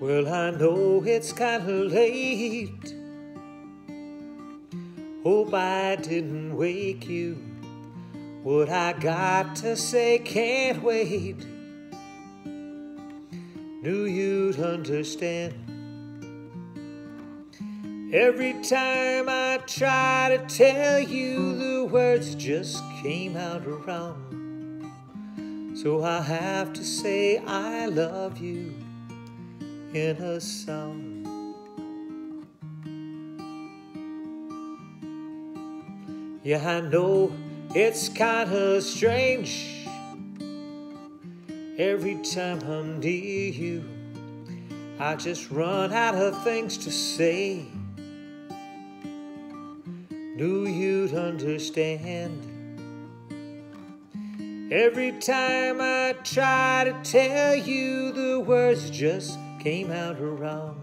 Well, I know it's kinda late. Hope I didn't wake you. What I got to say can't wait. Knew you'd understand. Every time I try to tell you, the words just came out wrong. So I have to say I love you in a song. Yeah, I know it's kinda strange every time I'm near you. I just run out of things to say. Knew you'd understand. Every time I try to tell you, the words just came out wrong.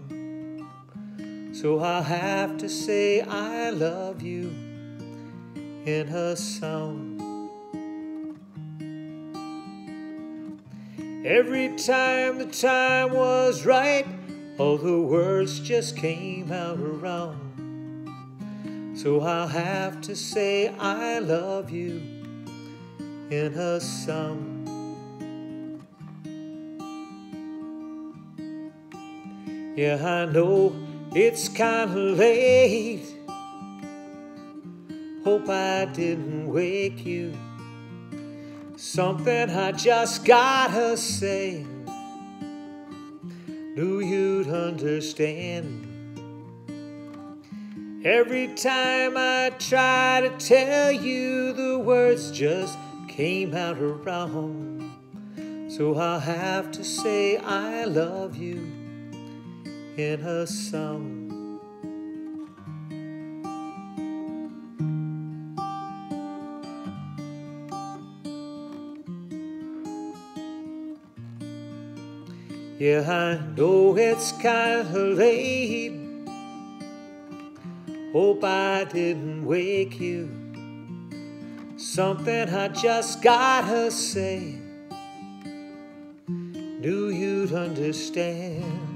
So I'll have to say I love you in a song. Every time the time was right, all the words just came out wrong. So I'll have to say I love you in a song. Yeah, I know it's kinda late. Hope I didn't wake you. Something I just gotta say. Knew you'd understand. Every time I try to tell you, the words just came out wrong. So I'll have to say I love you in a song. Yeah, I know it's kinda late. Hope I didn't wake you. Something I just gotta say. Knew you'd understand.